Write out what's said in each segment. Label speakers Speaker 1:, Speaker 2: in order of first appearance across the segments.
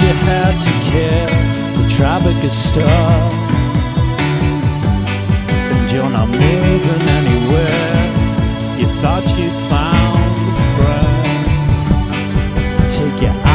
Speaker 1: you had to kill the Tribeca star. And you're not moving anywhere. You thought you found a friend to take you out.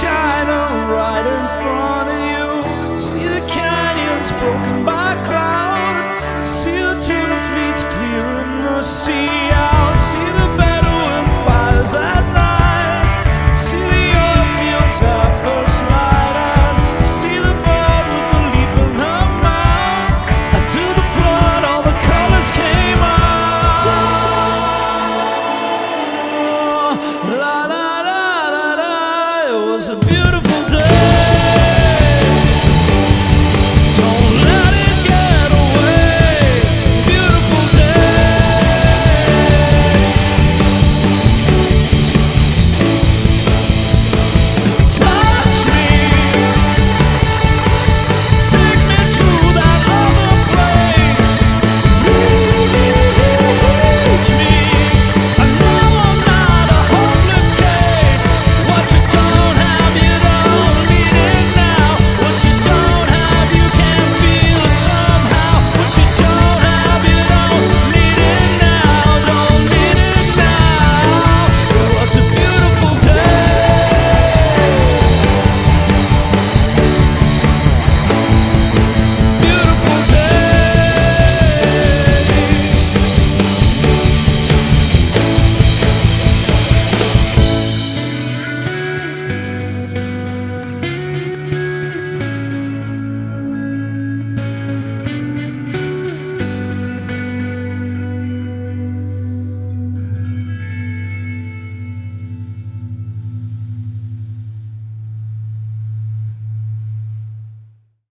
Speaker 1: shining right in front of you. See the canyons broken by clouds.